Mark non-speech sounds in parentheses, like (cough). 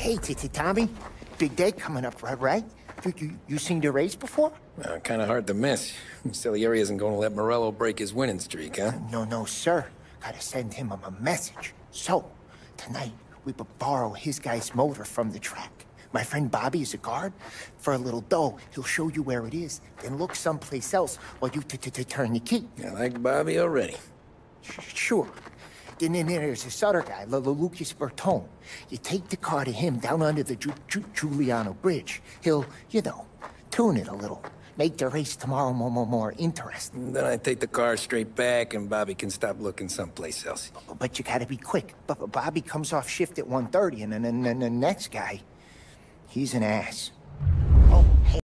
Hey, Titi Tommy. Big day coming up, right? right? You, you, you seen the race before? Uh, kind of hard to miss. (laughs) Salieri isn't going to let Morello break his winning streak, huh? No, no, sir. Gotta send him a, message. So, tonight, we borrow his guy's motor from the track. My friend Bobby is a guard. For a little dough, he'll show you where it is, then look someplace else while you t-t-turn the key. I like Bobby already. Sure. Then then there's this other guy, L- L- Lucas Bertone. You take the car to him down under the Ju- Giuliano Bridge. He'll, you know, tune it a little. Make the race tomorrow more, more, more interesting. Then I take the car straight back, and Bobby can stop looking someplace else. Oh, but you gotta be quick. But Bobby comes off shift at 1.30, and then the next guy, he's an ass.